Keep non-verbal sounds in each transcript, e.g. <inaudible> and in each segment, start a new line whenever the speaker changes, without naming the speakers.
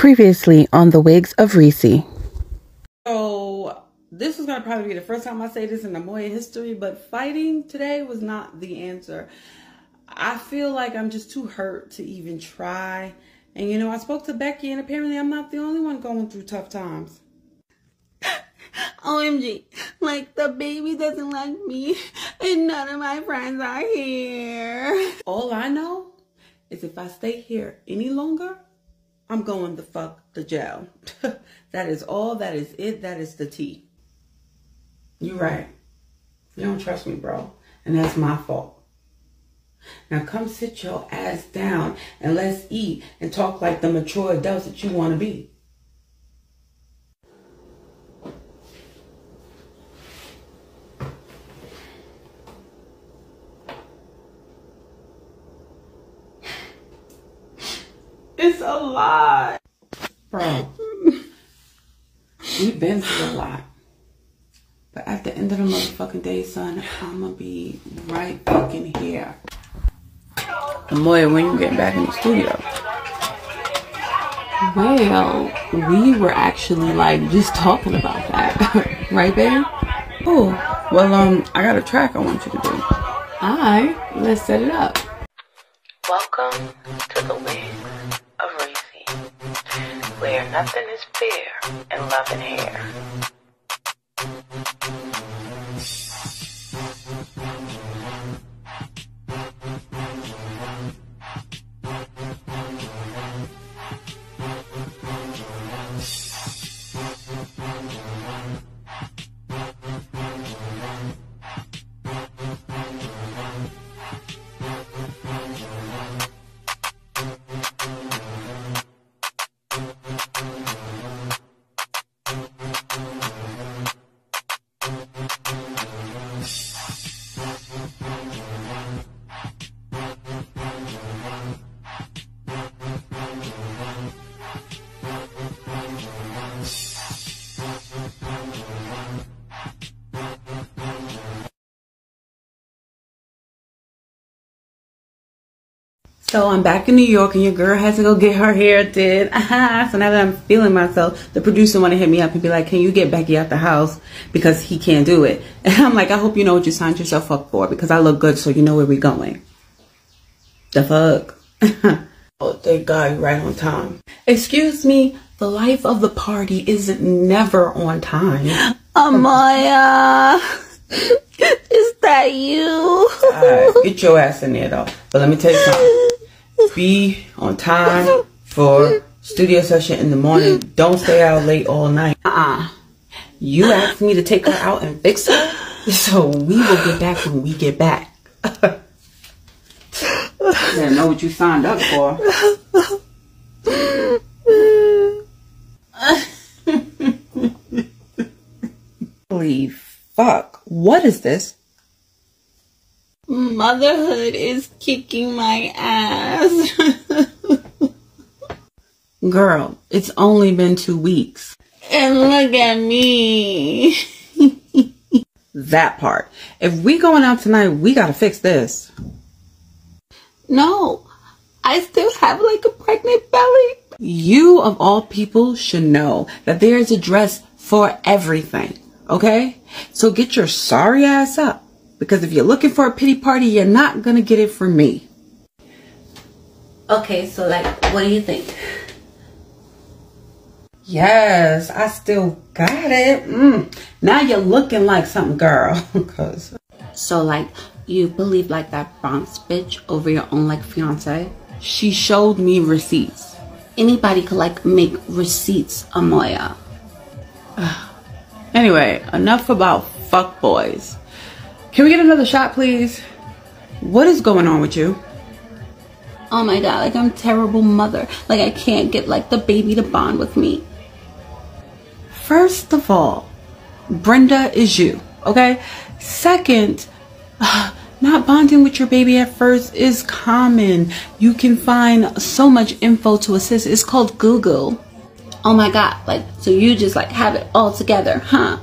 Previously on the Wigs of Ressie.
So this is gonna probably be the first time I say this in the Moya history, but fighting today was not the answer. I feel like I'm just too hurt to even try. And you know, I spoke to Becky and apparently I'm not the only one going through tough times. <laughs>
OMG, like the baby doesn't like me and none of my friends are here.
All I know is if I stay here any longer, I'm going the fuck to jail. <laughs> that is all, that is it, that is the T. You're right. You don't trust me, bro. And that's my fault. Now come sit your ass down and let's eat and talk like the mature adults that you want to be. It's a lot. Bro, <laughs> we've been through a lot. But at the end of the motherfucking day, son, I'm gonna be right fucking here. Moya, when you get back in the studio?
Well, we were actually like just talking about that, <laughs> right, babe?
Oh, well, um, I got a track I want you to do.
Alright, let's set it up.
Welcome to the Wigs of Ressie, where nothing is fair in love and hair.
So I'm back in New York and your girl has to go get her hair did. <laughs> so now that I'm feeling myself, the producer want to hit me up and be like, can you get Becky out the house because he can't do it. <laughs> And I'm like, I hope you know what you signed yourself up for because I look good so you know where we're going. The fuck? <laughs> oh, thank God you're right on time. Excuse me, the life of the party isn't never on time. <gasps>
Amoya, is that you?
Alright, get your ass in there though. But let me tell you something. Be on time for studio session in the morning. Don't stay out late all night. Uh-uh. You asked me to take her out and fix her, so we will get back when we get back. Yeah, know what you signed up for. Holy fuck. What is this?
Motherhood is kicking my ass. <laughs>
Girl, it's only been two weeks.
and look at me. <laughs>
That part. If we going out tonight, we gotta fix this.
No, I still have like a pregnant belly.
You of all people should know that there is a dress for everything. Okay? So get your sorry ass up. Because if you're looking for a pity party, you're not gonna get it from me.
Okay, so like, what do you think?
Yes, I still got it. Mm. Now you're looking like something, girl. <laughs> Cause
So like, you believe like that Bronx bitch over your own like fiance?
she showed me receipts.
Anybody could like make receipts, Amoya. <sighs>
Anyway, enough about fuck boys. Can we get another shot, please? What is going on with you?
Oh my god, like I'm a terrible mother. Like I can't get like the baby to bond with me.
First of all, Brenda is you, okay? Second, uh, not bonding with your baby at first is common. You can find so much info to assist. It's called Google.
Oh my god, like so you just like have it all together, huh?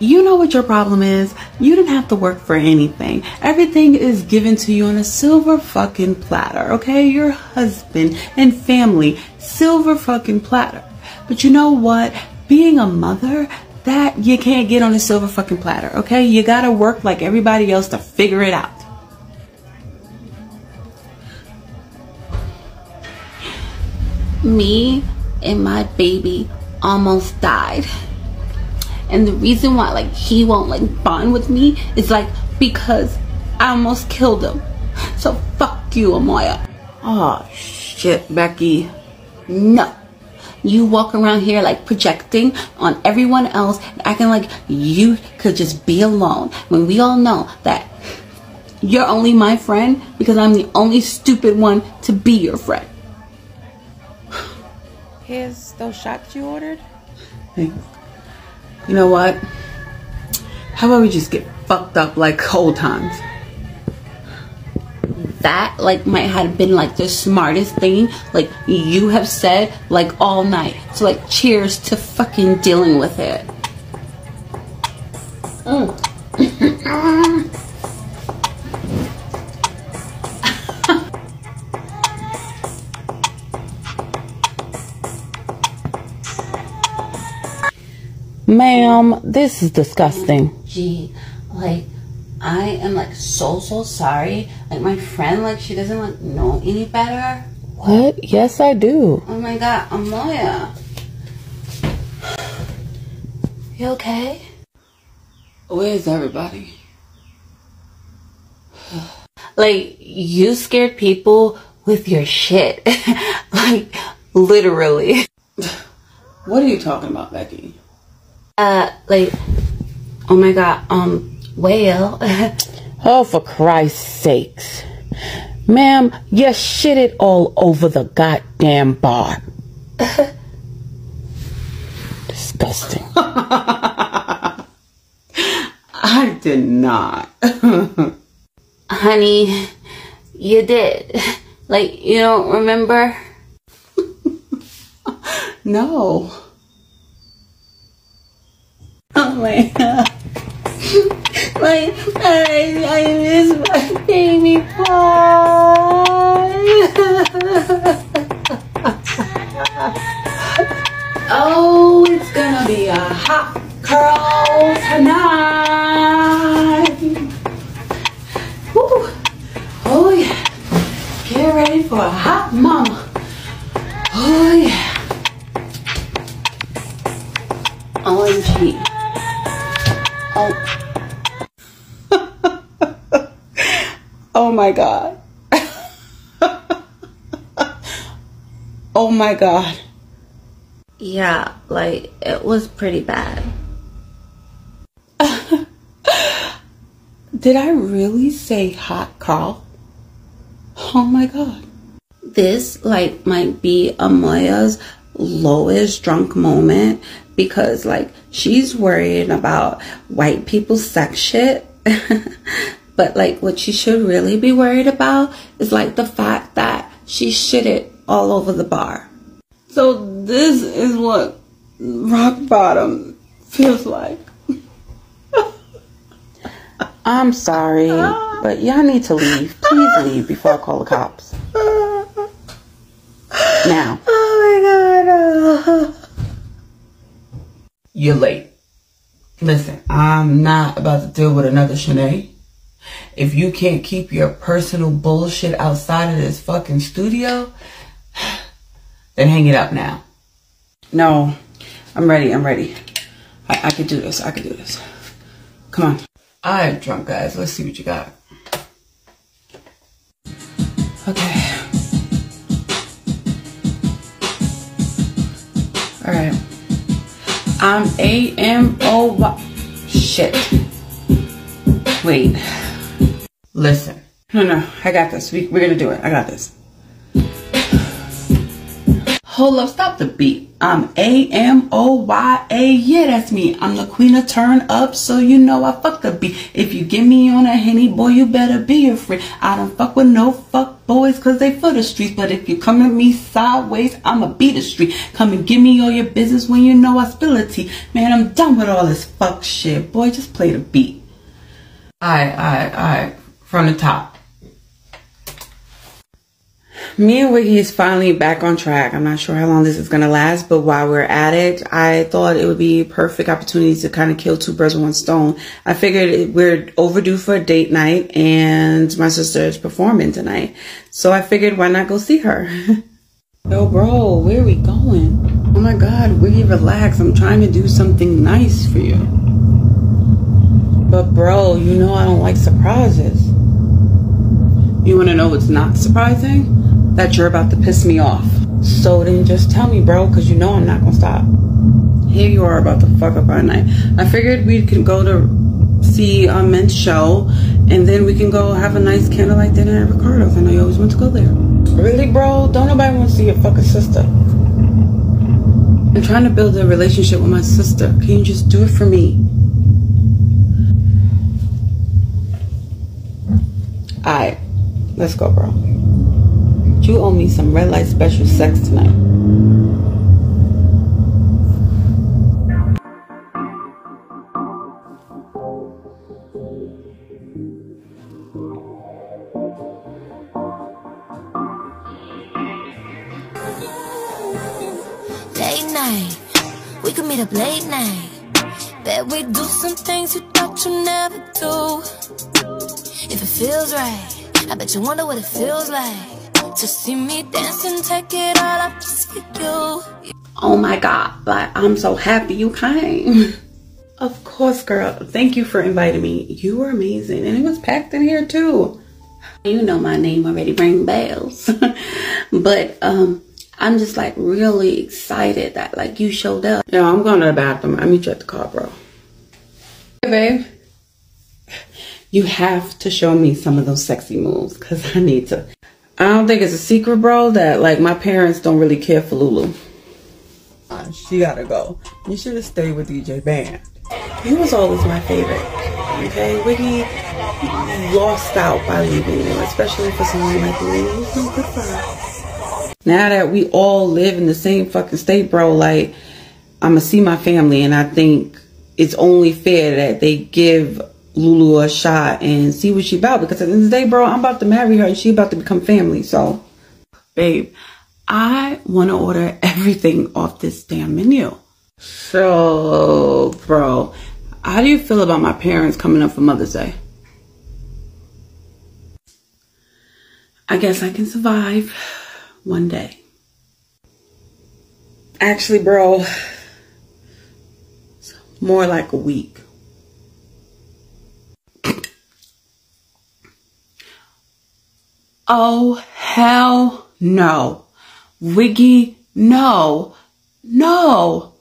You know what your problem is? You didn't have to work for anything. Everything is given to you on a silver fucking platter, okay? Your husband and family, silver fucking platter. But you know what? Being a mother, that you can't get on a silver fucking platter, okay? You gotta work like everybody else to figure it out.
Me and my baby almost died. And the reason why like he won't like bond with me is like because I almost killed him. So fuck you, Amoya.
Oh shit, Becky.
No. You walk around here like projecting on everyone else and acting like you could just be alone when we all know that you're only my friend because I'm the only stupid one to be your friend.
Here's those shots you ordered.
Thanks. You know what? How about we just get fucked up like old times?
That like might have been like the smartest thing like you have said like all night. So like cheers to fucking dealing with it.
Ma'am, this is disgusting.
Gee, like I am like so so sorry. Like my friend, like she doesn't like know any better.
What? Yes, I do.
Oh my god, Amoya. You okay?
Where's everybody?
Like you scared people with your shit. <laughs> like literally.
What are you talking about, Becky?
Uh like oh my god, um well <laughs>
Oh, for Christ's sakes. Ma'am, you shitted all over the goddamn bar. <laughs> Disgusting. <laughs>
I did not.
honey, you did. Like you don't remember?
no. My god. My, I, I miss my baby pie. oh, it's gonna be a hot Carl tonight. Woo. Oh yeah. Get ready for a hot mama.
Oh <laughs>
Oh my god. <laughs> oh my god.
yeah, like it was pretty bad. <laughs>
Did I really say hot Carl? Oh my god.
This like might be Amoya's lowest drunk moment because like she's worried about white people's sex shit. <laughs> but like what she should really be worried about is like the fact that she shitted all over the bar.
So this is what rock bottom feels like. <laughs>
I'm sorry, but y'all need to leave. Please leave before I call the cops. <laughs> Now.
Oh my god. You're late. Listen, I'm not about to deal with another Shanae. If you can't keep your personal bullshit outside of this fucking studio, <sighs> then hang it up now. No, I'm ready. I'm ready. I, I could do this. I could do this. Come on. All right, drunk guys. Let's see what you got. Okay. All right. I'm A M O Y. Shit. Wait. Listen. No, no. I got this. We, we're gonna do it. I got this. Hold up, stop the beat. I'm A M O Y A. Yeah, that's me. I'm the queen of turn up, so you know I fuck the beat. If you get me on a henny, boy, you better be a friend. I don't fuck with no fuck boys, cause they for the streets. But if you come at me sideways, I'ma beat the street. Come and give me all your business when you know I spill a tea. Man, I'm done with all this fuck shit. Boy, just play the beat. Alright, alright, alright. From the top. Me and Wiggy is finally back on track. I'm not sure how long this is going to last, but while we're at it, I thought it would be a perfect opportunity to kind of kill two birds with one stone. I figured we're overdue for a date night and my sister is performing tonight. So I figured why not go see her? <laughs> Yo, bro, where are we going? Oh my God, Wiggy, relax. I'm trying to do something nice for you. But bro, you know I don't like surprises. You want to know what's not surprising? That you're about to piss me off. So then just tell me, bro, because you know I'm not going to stop. Here you are about to fuck up our night. I figured we could go to see a men's show and then we can go have a nice candlelight dinner at Ricardo's. I know you always want to go there. Really, bro? Don't nobody want to see your fucking sister. I'm trying to build a relationship with my sister. Can you just do it for me? Alright, let's go, bro. You owe me some red light special sex tonight.
Late night, we could meet up late night. Bet we do some things you thought you never do. If it feels right, I bet you wonder what it feels like to see me dancing, take it all up just for you.
Oh my God, but I'm so happy you came. Of course, girl. Thank you for inviting me. You were amazing. And it was packed in here too. You know my name already ring bells. <laughs> but um I'm just like really excited that like you showed up. Yeah, I'm going to the bathroom. I'll meet you at the car, bro. Hey, babe. You have to show me some of those sexy moves because I need to. I don't think it's a secret, bro, that like my parents don't really care for Lulu. Uh, she gotta go. You should have stayed with DJ Band. He was always my favorite. Okay, Wiggy lost out by leaving you, especially for someone like me. He's no good for her. Now that we all live in the same fucking state, bro, like I'ma see my family, and I think it's only fair that they give Lulu a shot and see what she about because at the end of the day, bro, I'm about to marry her and she about to become family. So, babe, I want to order everything off this damn menu. So, bro, how do you feel about my parents coming up for Mother's Day? I guess I can survive one day. Actually, bro, more like a week. Oh, hell no. Wiggy, no. No.